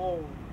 home